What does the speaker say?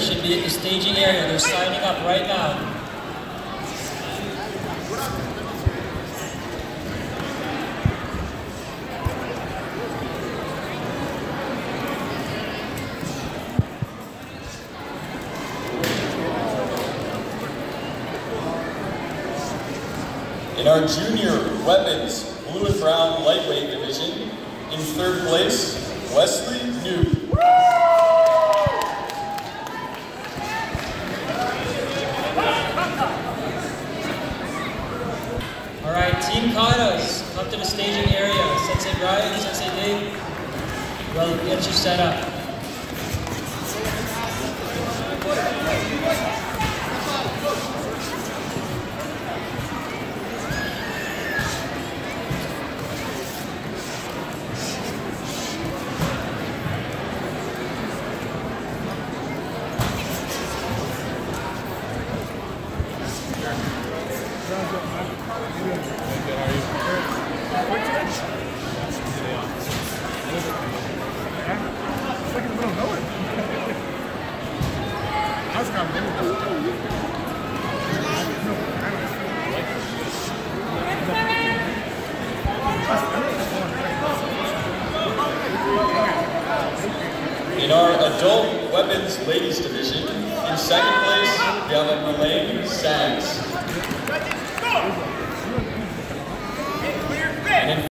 should be at the staging area. They're signing up right now. In our junior weapons blue and brown lightweight division, in third place, Wesley New. All right, Team Katas, come to the staging area. Sensei Brian, Sensei Dave, we'll get you set up. In our adult weapons ladies division, in second place, we have Elaine Sags.